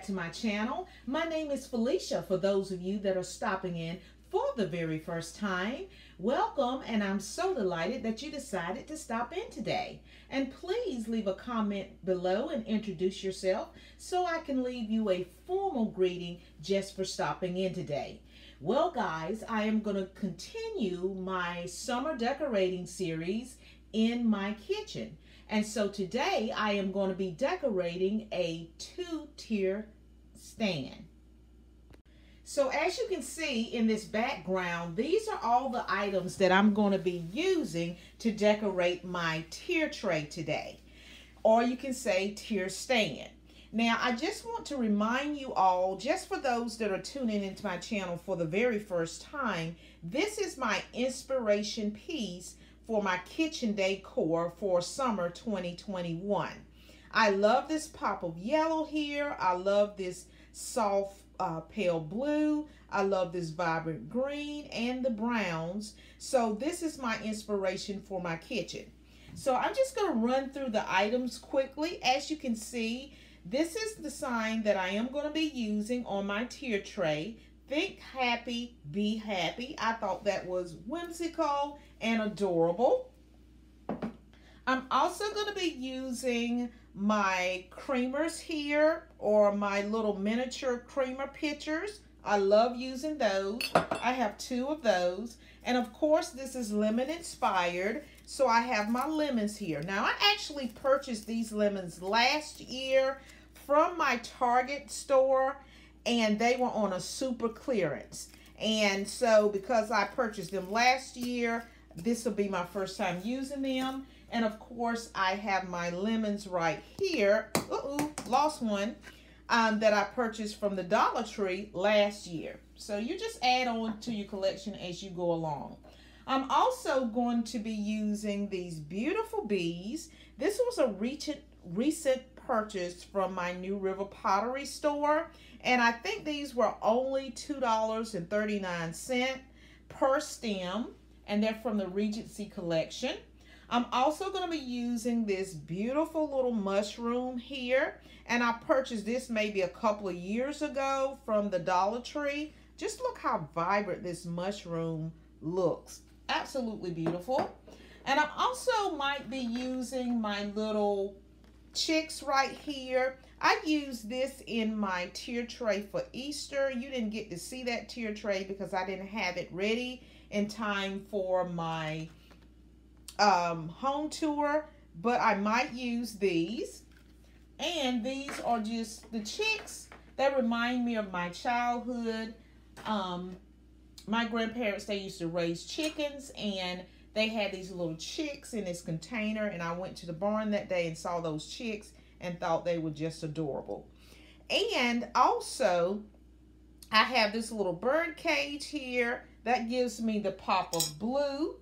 back to my channel. My name is Felicia for those of you that are stopping in for the very first time. Welcome and I'm so delighted that you decided to stop in today. And please leave a comment below and introduce yourself so I can leave you a formal greeting just for stopping in today. Well guys, I am going to continue my summer decorating series in my kitchen. And so today I am going to be decorating a two-tier stand. So as you can see in this background, these are all the items that I'm going to be using to decorate my tier tray today. Or you can say tier stand. Now, I just want to remind you all, just for those that are tuning into my channel for the very first time, this is my inspiration piece for my kitchen decor for summer 2021. I love this pop of yellow here. I love this soft uh, pale blue. I love this vibrant green and the browns. So this is my inspiration for my kitchen. So I'm just going to run through the items quickly. As you can see, this is the sign that I am going to be using on my tier tray. Think happy, be happy. I thought that was whimsical and adorable. I'm also going to be using my creamers here or my little miniature creamer pitchers. I love using those. I have two of those. And of course, this is lemon inspired. So I have my lemons here. Now, I actually purchased these lemons last year from my Target store and they were on a super clearance. And so because I purchased them last year, this will be my first time using them. And of course, I have my lemons right here. Uh-oh, lost one. Um, that I purchased from the Dollar Tree last year. So you just add on to your collection as you go along. I'm also going to be using these beautiful bees. This was a recent, recent purchase from my New River Pottery store. And I think these were only $2.39 per stem. And they're from the Regency collection. I'm also going to be using this beautiful little mushroom here. And I purchased this maybe a couple of years ago from the Dollar Tree. Just look how vibrant this mushroom looks. Absolutely beautiful. And I also might be using my little chicks right here. I used this in my tier tray for Easter. You didn't get to see that tier tray because I didn't have it ready in time for my um, home tour. But I might use these. And these are just the chicks that remind me of my childhood. Um, my grandparents, they used to raise chickens and they had these little chicks in this container and I went to the barn that day and saw those chicks and thought they were just adorable. And also, I have this little bird cage here that gives me the pop of blue.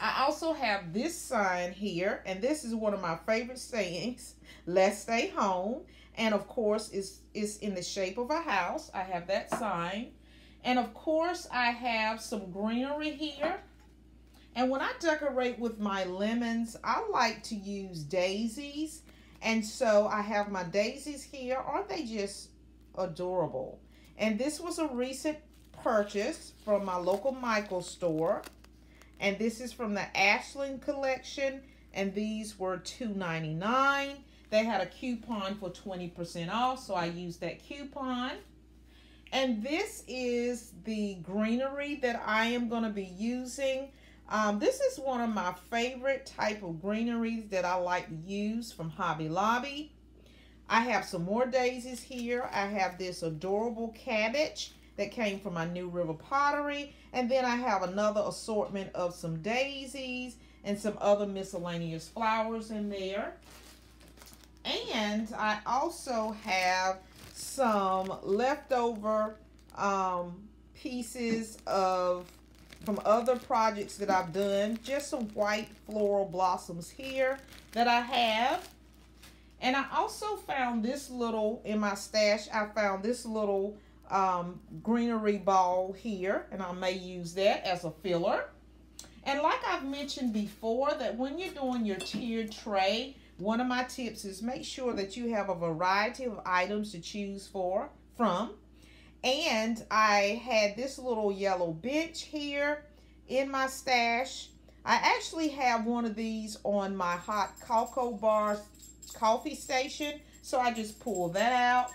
I also have this sign here, and this is one of my favorite sayings, let's stay home. And of course, it's, it's in the shape of a house. I have that sign. And of course, I have some greenery here. And when I decorate with my lemons, I like to use daisies. And so I have my daisies here. Aren't they just adorable? And this was a recent purchase from my local Michael store. And this is from the Ashland collection. And these were $2.99. They had a coupon for 20% off. So I used that coupon. And this is the greenery that I am going to be using. Um, this is one of my favorite type of greeneries that I like to use from Hobby Lobby. I have some more daisies here. I have this adorable cabbage that came from my New River Pottery. And then I have another assortment of some daisies and some other miscellaneous flowers in there. And I also have some leftover um, pieces of from other projects that I've done. Just some white floral blossoms here that I have. And I also found this little, in my stash, I found this little um, greenery ball here. And I may use that as a filler. And like I've mentioned before, that when you're doing your tiered tray, one of my tips is make sure that you have a variety of items to choose for from. And I had this little yellow bench here in my stash. I actually have one of these on my hot cocoa bar coffee station. So I just pull that out.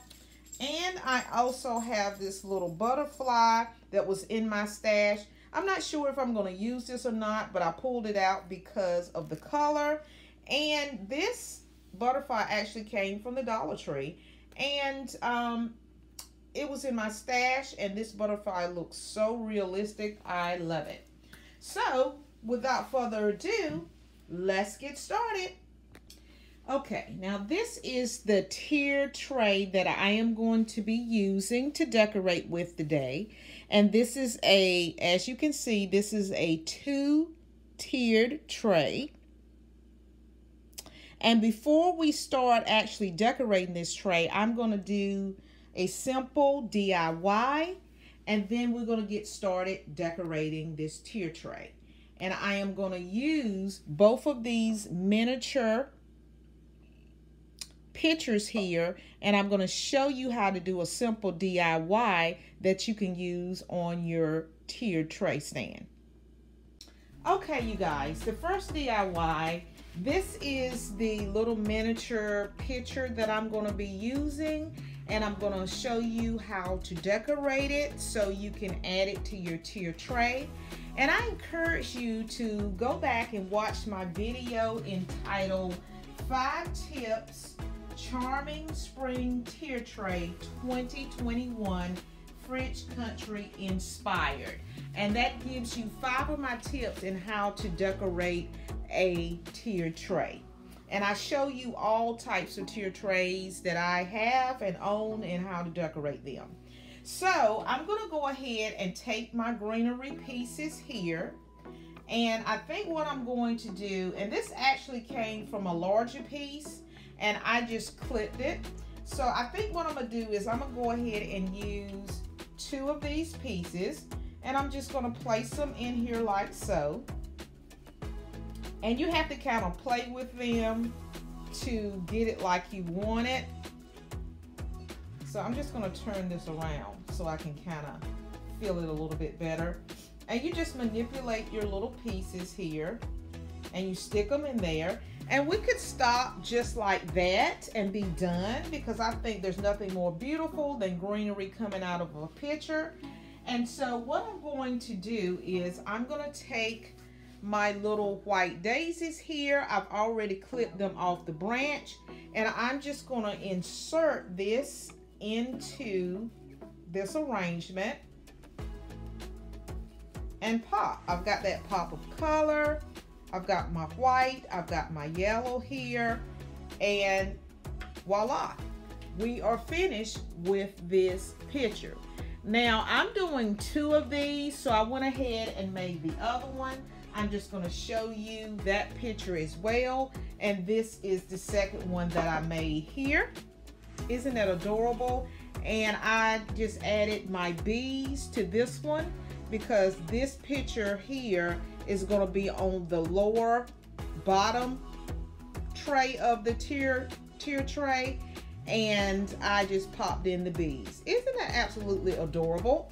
And I also have this little butterfly that was in my stash. I'm not sure if I'm going to use this or not, but I pulled it out because of the color. And this butterfly actually came from the Dollar Tree. And um, it was in my stash, and this butterfly looks so realistic. I love it. So, without further ado, let's get started. Okay, now this is the tier tray that I am going to be using to decorate with today. And this is a, as you can see, this is a two-tiered tray. And before we start actually decorating this tray, I'm going to do a simple DIY. And then we're going to get started decorating this tier tray. And I am going to use both of these miniature pictures here and I'm going to show you how to do a simple DIY that you can use on your tiered tray stand. Okay, you guys, the first DIY, this is the little miniature picture that I'm going to be using and I'm going to show you how to decorate it so you can add it to your tier tray. And I encourage you to go back and watch my video entitled Five Tips Charming Spring Tier Tray 2021 French Country Inspired. And that gives you five of my tips in how to decorate a tier tray. And I show you all types of tier trays that I have and own and how to decorate them. So I'm to go ahead and take my greenery pieces here. And I think what I'm going to do, and this actually came from a larger piece, and I just clipped it. So I think what I'm gonna do is I'm gonna go ahead and use two of these pieces and I'm just gonna place them in here like so. And you have to kind of play with them to get it like you want it. So I'm just gonna turn this around so I can kind of feel it a little bit better. And you just manipulate your little pieces here and you stick them in there. And we could stop just like that and be done because I think there's nothing more beautiful than greenery coming out of a picture. And so what I'm going to do is I'm going to take my little white daisies here. I've already clipped them off the branch. And I'm just going to insert this into this arrangement and pop. I've got that pop of color. I've got my white, I've got my yellow here, and voila, we are finished with this picture. Now I'm doing two of these, so I went ahead and made the other one. I'm just gonna show you that picture as well. And this is the second one that I made here. Isn't that adorable? And I just added my bees to this one because this picture here is going to be on the lower bottom tray of the tier tier tray and I just popped in the bees. Isn't that absolutely adorable?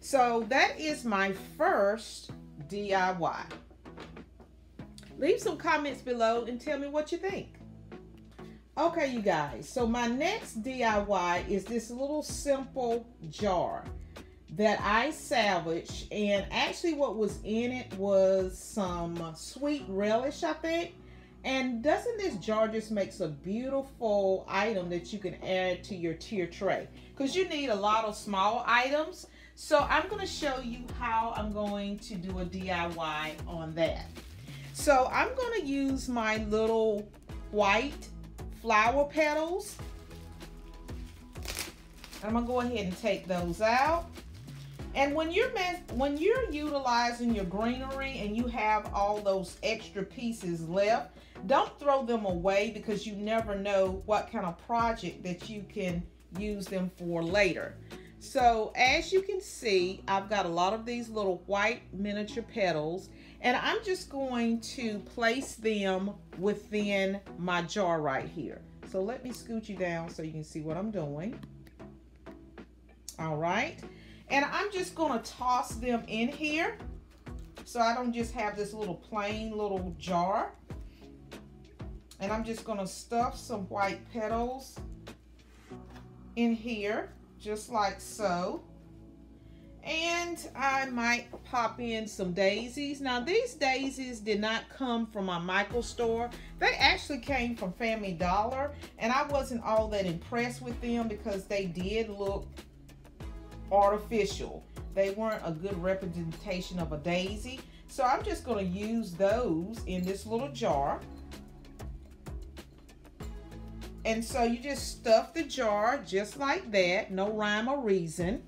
So that is my first DIY. Leave some comments below and tell me what you think. Okay, you guys, so my next DIY is this little simple jar that I salvaged. And actually, what was in it was some sweet relish, I think. And doesn't this jar just makes a beautiful item that you can add to your tier tray? Because you need a lot of small items. So I'm going to show you how I'm going to do a DIY on that. So I'm going to use my little white flower petals. I'm going to go ahead and take those out. And when you're when you're utilizing your greenery and you have all those extra pieces left, don't throw them away because you never know what kind of project that you can use them for later. So as you can see, I've got a lot of these little white miniature petals and I'm just going to place them within my jar right here. So let me scoot you down so you can see what I'm doing. All right. And I'm just going to toss them in here so I don't just have this little plain little jar. And I'm just going to stuff some white petals in here just like so. And I might pop in some daisies. Now these daisies did not come from my Michael store. They actually came from Family Dollar and I wasn't all that impressed with them because they did look artificial. They weren't a good representation of a daisy. So I'm just gonna use those in this little jar. And so you just stuff the jar just like that, no rhyme or reason.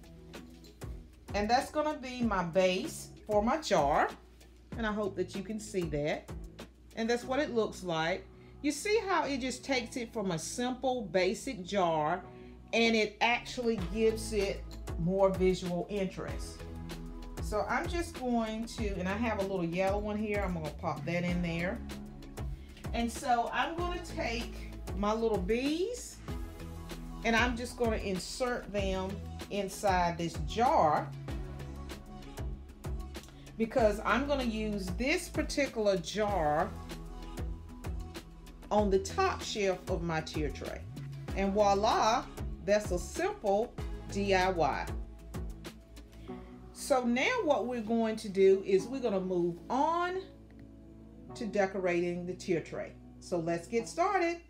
And that's gonna be my base for my jar. And I hope that you can see that. And that's what it looks like. You see how it just takes it from a simple basic jar and it actually gives it more visual interest. So I'm just going to, and I have a little yellow one here. I'm gonna pop that in there. And so I'm gonna take my little bees and I'm just gonna insert them inside this jar because I'm gonna use this particular jar on the top shelf of my tier tray. And voila, that's a simple DIY. So now what we're going to do is we're going to move on to decorating the tier tray. So let's get started.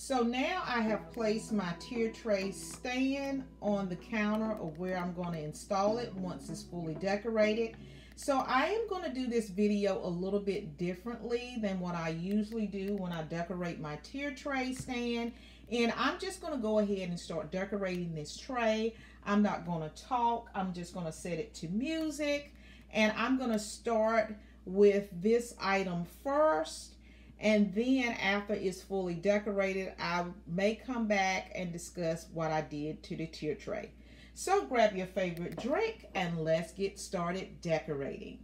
So now I have placed my tier tray stand on the counter of where I'm going to install it once it's fully decorated. So I am going to do this video a little bit differently than what I usually do when I decorate my tier tray stand. And I'm just going to go ahead and start decorating this tray. I'm not going to talk. I'm just going to set it to music. And I'm going to start with this item first. And then after it's fully decorated, I may come back and discuss what I did to the tier tray. So grab your favorite drink and let's get started decorating.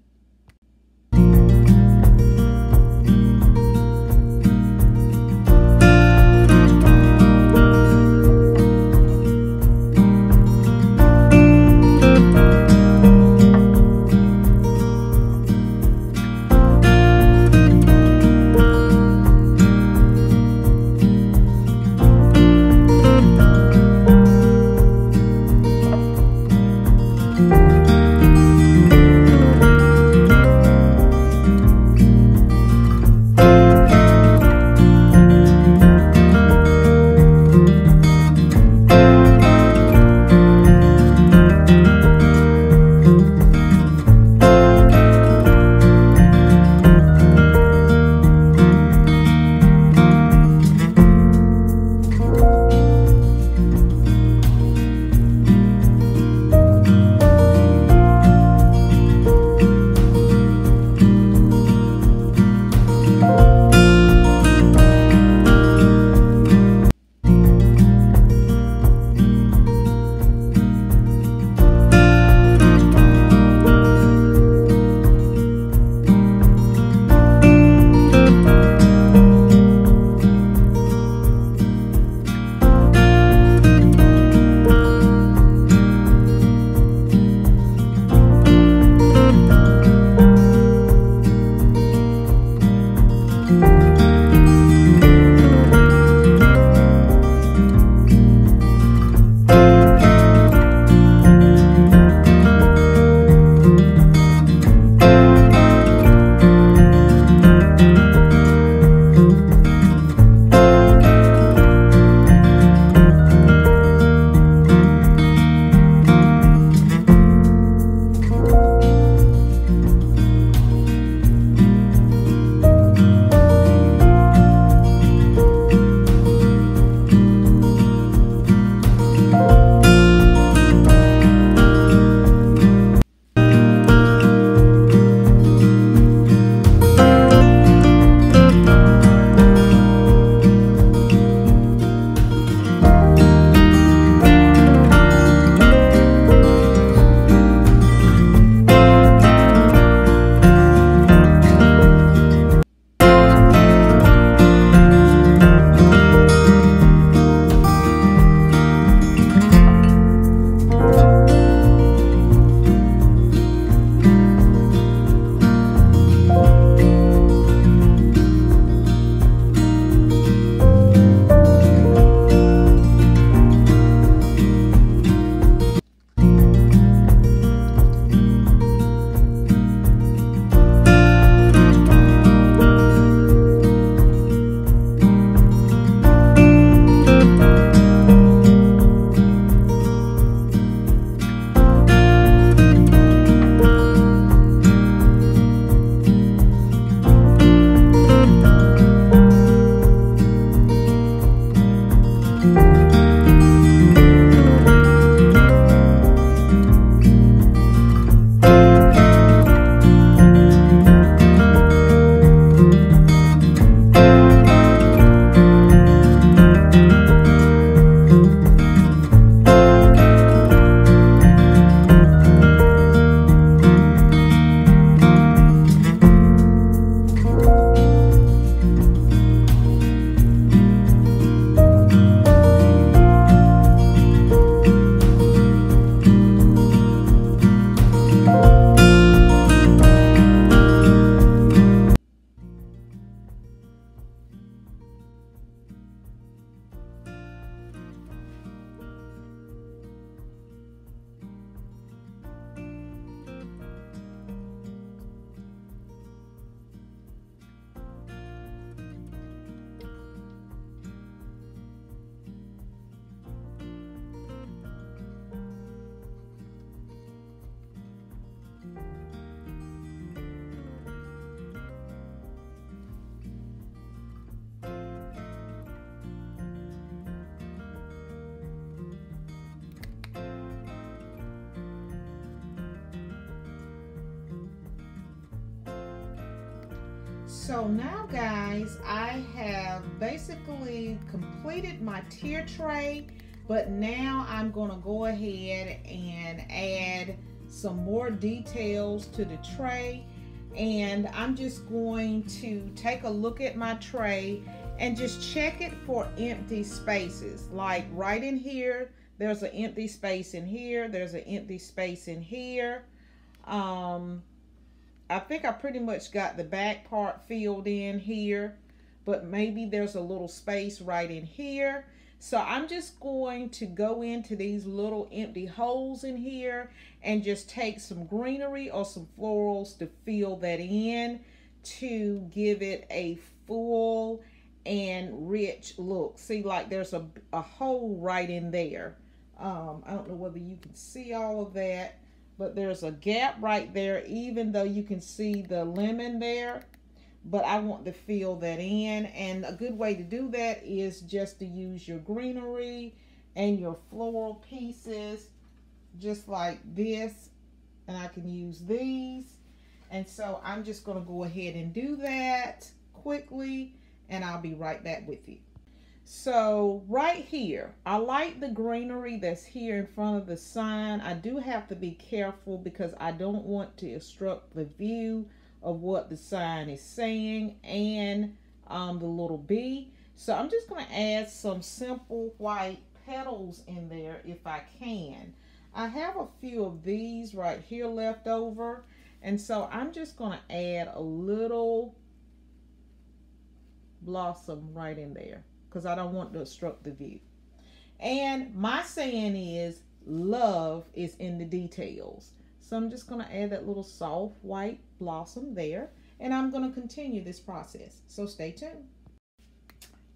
So now guys, I have basically completed my tier tray, but now I'm gonna go ahead and add some more details to the tray. And I'm just going to take a look at my tray and just check it for empty spaces. Like right in here, there's an empty space in here. There's an empty space in here. Um, I think I pretty much got the back part filled in here, but maybe there's a little space right in here. So I'm just going to go into these little empty holes in here and just take some greenery or some florals to fill that in to give it a full and rich look. See, like there's a, a hole right in there. Um, I don't know whether you can see all of that, but there's a gap right there, even though you can see the lemon there. But I want to fill that in. And a good way to do that is just to use your greenery and your floral pieces, just like this. And I can use these. And so I'm just going to go ahead and do that quickly. And I'll be right back with you. So right here, I like the greenery that's here in front of the sign. I do have to be careful because I don't want to obstruct the view of what the sign is saying and um, the little bee. So I'm just going to add some simple white petals in there if I can. I have a few of these right here left over. And so I'm just going to add a little blossom right in there because I don't want to obstruct the view. And my saying is love is in the details. So I'm just going to add that little soft white blossom there. And I'm going to continue this process. So stay tuned.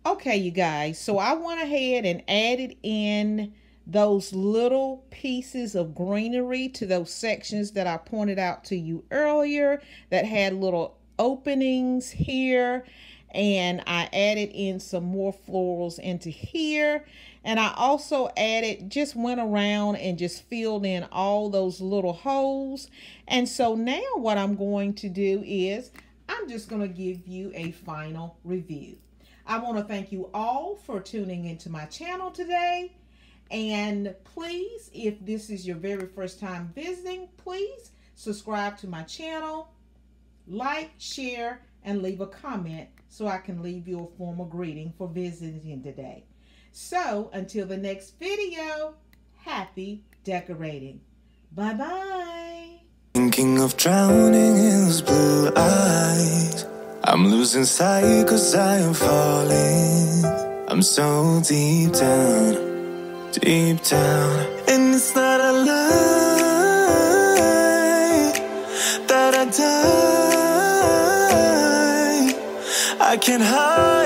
Okay, you guys. So I went ahead and added in those little pieces of greenery to those sections that I pointed out to you earlier that had little openings here and I added in some more florals into here. And I also added just went around and just filled in all those little holes. And so now what I'm going to do is I'm just going to give you a final review. I want to thank you all for tuning into my channel today. And please if this is your very first time visiting please subscribe to my channel like share and leave a comment so I can leave you a formal greeting for visiting today. So until the next video, happy decorating. Bye-bye. Thinking of drowning in those blue eyes. I'm losing sight cause I am falling. I'm so deep down, deep down. I can't hide